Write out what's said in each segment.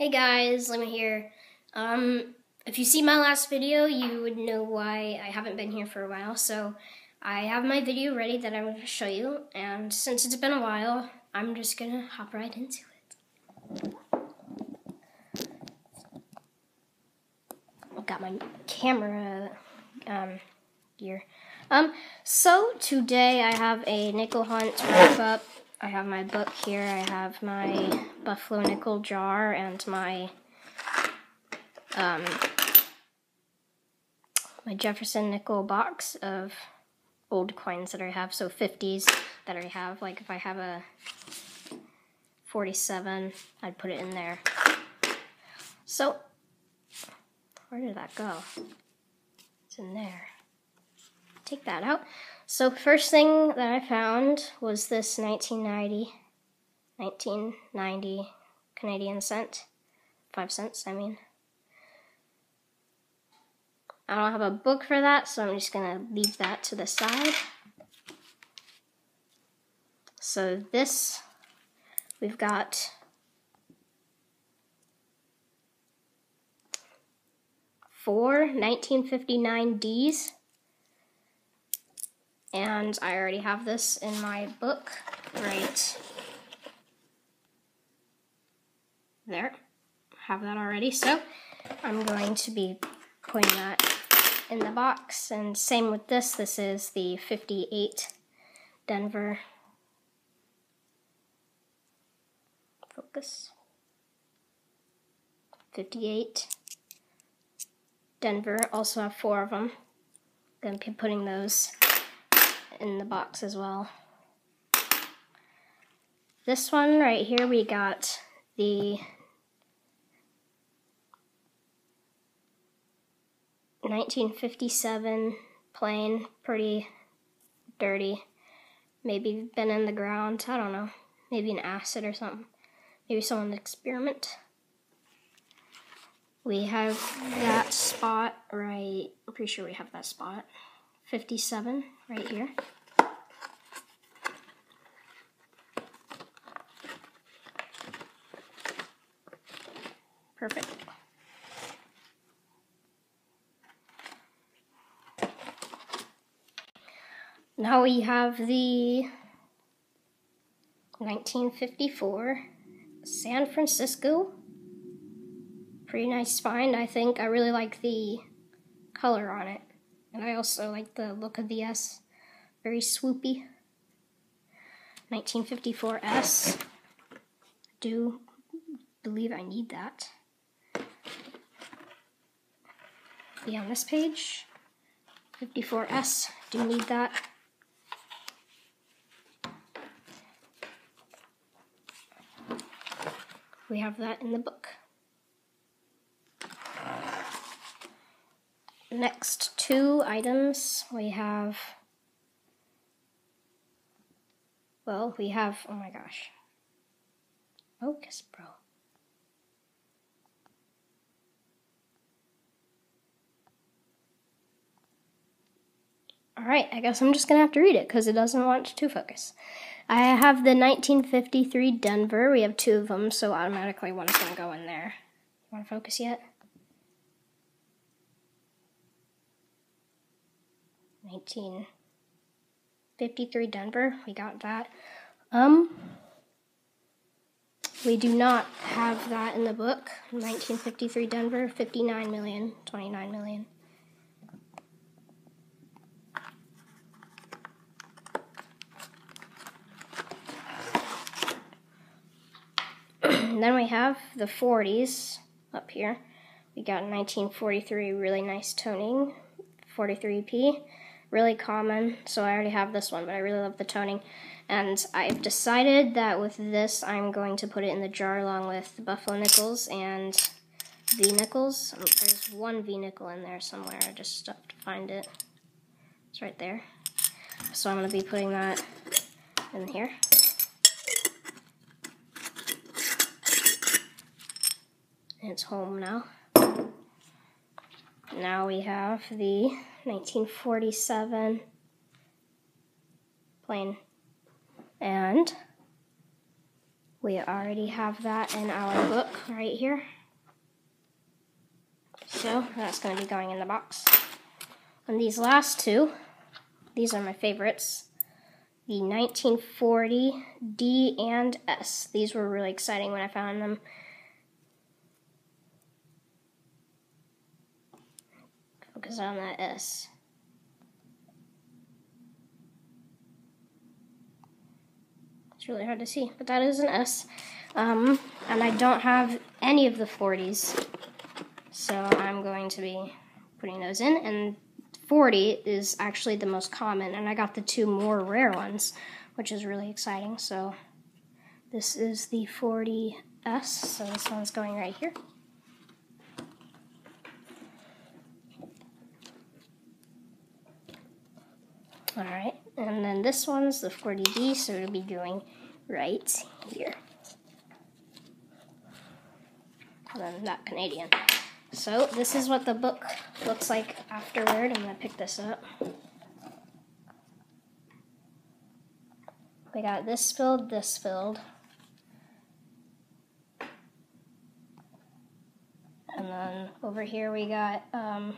Hey guys, Lima here. Um, if you see my last video, you would know why I haven't been here for a while. So I have my video ready that I'm going to show you, and since it's been a while, I'm just going to hop right into it. I've got my camera um, gear. Um, so today I have a nickel hunt wrap up I have my book here. I have my Buffalo nickel jar and my um, my Jefferson nickel box of old coins that I have. So 50s that I have. Like if I have a 47, I'd put it in there. So where did that go? It's in there. Take that out. So first thing that I found was this 1990, 1990 Canadian cent, five cents, I mean. I don't have a book for that, so I'm just gonna leave that to the side. So this, we've got four 1959 Ds and I already have this in my book right there. Have that already. So I'm going to be putting that in the box. And same with this. This is the 58 Denver. Focus. 58 Denver. Also have four of them. Gonna be putting those in the box as well. This one right here, we got the Nineteen fifty-seven plain, pretty dirty. Maybe been in the ground. I don't know. Maybe an acid or something. Maybe someone experiment. We have that spot right. I'm pretty sure we have that spot. 57 right here. Perfect. Now we have the 1954 San Francisco. Pretty nice find, I think. I really like the color on it. And I also like the look of the S. Very swoopy. 1954S. Do believe I need that. Be on this page. 54S. Do need that. We have that in the book. next two items we have well we have oh my gosh focus bro Alright, I guess I'm just gonna have to read it because it doesn't want to focus. I have the 1953 Denver. We have two of them, so automatically one's gonna go in there. You wanna focus yet? 1953 Denver. We got that. Um, we do not have that in the book. 1953 Denver, 59 million, 29 million. Then we have the 40s up here. We got 1943 really nice toning, 43p really common, so I already have this one, but I really love the toning. And I've decided that with this, I'm going to put it in the jar along with the Buffalo Nickels and V Nickels. Um, there's one V Nickel in there somewhere, I just have to find it. It's right there. So I'm going to be putting that in here. It's home now. Now we have the 1947 plain. And We already have that in our book right here. So that's going to be going in the box. And these last two, these are my favorites. The 1940 D and S. These were really exciting when I found them. Focus on that S. It's really hard to see, but that is an S. Um, and I don't have any of the 40s, so I'm going to be putting those in. And 40 is actually the most common, and I got the two more rare ones, which is really exciting. So this is the 40S, so this one's going right here. Alright, and then this one's the 40D, so it'll be going right here. And then that Canadian. So this is what the book looks like afterward. I'm going to pick this up. We got this filled, this filled. And then over here we got um,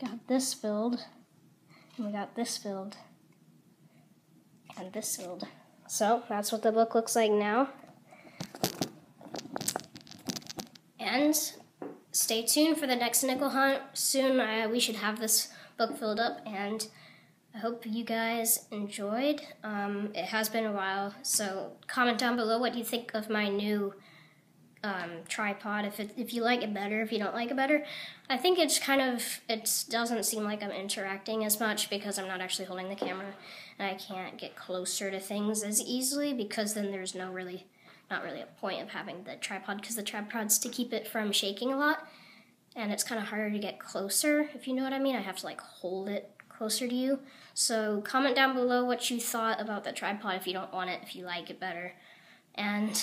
got this filled, and we got this filled, and this filled. So that's what the book looks like now. And stay tuned for the next nickel hunt. Soon we should have this book filled up, and I hope you guys enjoyed. Um, it has been a while, so comment down below what you think of my new um, tripod if it, if you like it better if you don't like it better. I think it's kind of it doesn't seem like I'm interacting as much because I'm not actually holding the camera and I can't get closer to things as easily because then there's no really not really a point of having the tripod because the tripod's to keep it from shaking a lot and it's kind of harder to get closer if you know what I mean. I have to like hold it closer to you. So comment down below what you thought about the tripod if you don't want it if you like it better. And